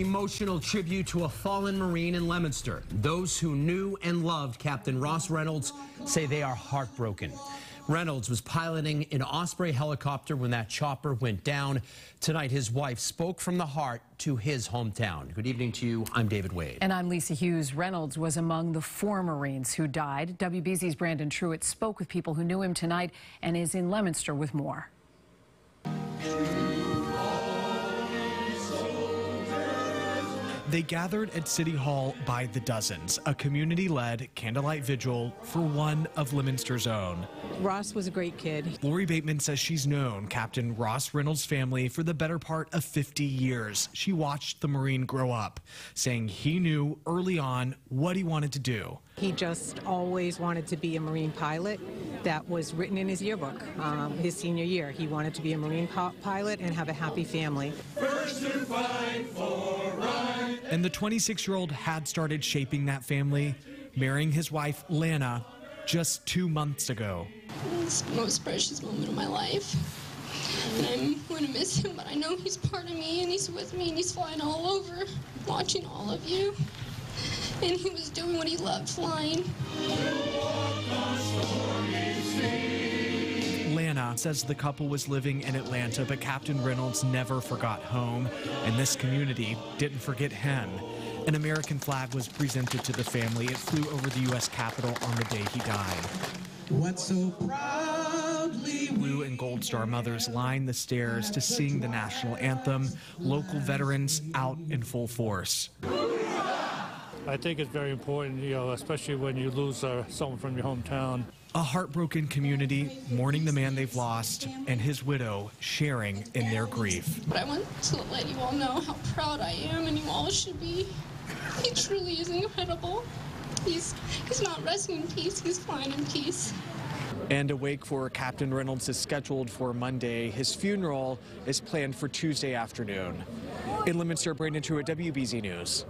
Emotional tribute to a fallen Marine in Leominster. Those who knew and loved Captain Ross Reynolds say they are heartbroken. Reynolds was piloting an Osprey helicopter when that chopper went down. Tonight, his wife spoke from the heart to his hometown. Good evening to you. I'm David Wade. And I'm Lisa Hughes. Reynolds was among the four Marines who died. WBZ's Brandon Truitt spoke with people who knew him tonight and is in Leominster with more. They gathered at City Hall by the dozens, a community led candlelight vigil for one of Leominster's own. Ross was a great kid. Lori Bateman says she's known Captain Ross Reynolds' family for the better part of 50 years. She watched the Marine grow up, saying he knew early on what he wanted to do. He just always wanted to be a Marine pilot. That was written in his yearbook um, his senior year. He wanted to be a Marine pilot and have a happy family. And the 26 year old had started shaping that family, marrying his wife, Lana, just two months ago. It's the most precious moment of my life. And I'm going to miss him, but I know he's part of me and he's with me and he's flying all over, watching all of you. And he was doing what he loved flying. Lana says the couple was living in Atlanta, but Captain Reynolds never forgot home, and this community didn't forget him. An American flag was presented to the family. It flew over the U.S. Capitol on the day he died. What so proudly Blue and Gold Star mothers line the stairs to sing the national anthem. Local veterans out in full force. I think it's very important, you know, especially when you lose uh, someone from your hometown. A heartbroken community mourning the man they've lost and his widow sharing in their grief. But I want to let you all know how proud I am and you all should be. He truly is incredible. He's, he's not resting in peace, he's flying in peace. And a wake for Captain Reynolds is scheduled for Monday. His funeral is planned for Tuesday afternoon. In Leominster, Brandon Truitt, WBZ News.